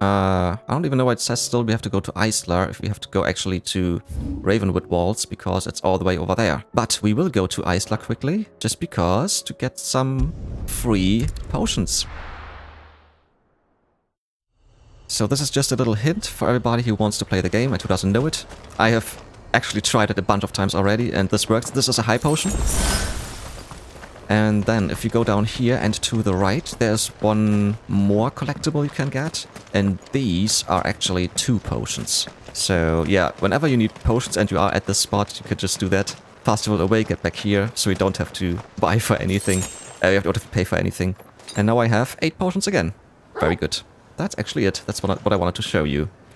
Uh, I don't even know why it says still we have to go to Isla if we have to go actually to Ravenwood Walls because it's all the way over there. But we will go to Isla quickly just because to get some free potions. So this is just a little hint for everybody who wants to play the game and who doesn't know it. I have actually tried it a bunch of times already and this works. This is a high potion. And then if you go down here and to the right, there's one more collectible you can get. And these are actually two potions. So yeah, whenever you need potions and you are at this spot, you could just do that. Fast travel away, get back here, so you don't have to buy for anything. Uh, don't have to pay for anything. And now I have eight potions again. Very good. That's actually it. That's what I, what I wanted to show you.